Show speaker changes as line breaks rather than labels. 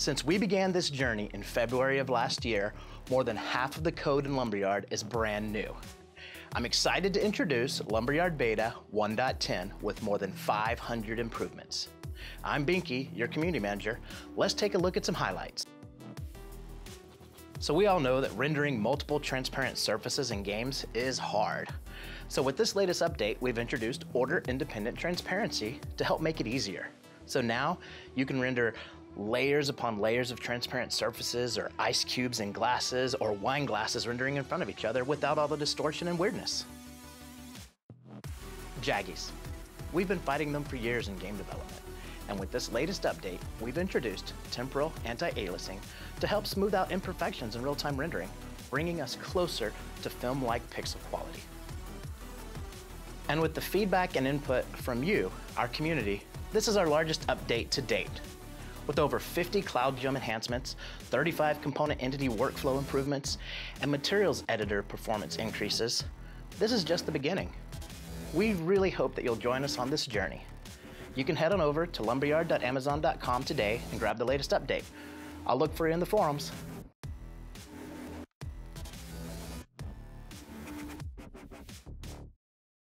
Since we began this journey in February of last year, more than half of the code in Lumberyard is brand new. I'm excited to introduce Lumberyard Beta 1.10 with more than 500 improvements. I'm Binky, your community manager. Let's take a look at some highlights. So we all know that rendering multiple transparent surfaces in games is hard. So with this latest update, we've introduced order independent transparency to help make it easier. So now you can render layers upon layers of transparent surfaces or ice cubes in glasses or wine glasses rendering in front of each other without all the distortion and weirdness. Jaggies. We've been fighting them for years in game development. And with this latest update, we've introduced temporal anti-aliasing to help smooth out imperfections in real-time rendering, bringing us closer to film-like pixel quality. And with the feedback and input from you, our community, this is our largest update to date with over 50 Cloud Gem enhancements, 35 component entity workflow improvements, and materials editor performance increases, this is just the beginning. We really hope that you'll join us on this journey. You can head on over to lumberyard.amazon.com today and grab the latest update. I'll look for you in the forums.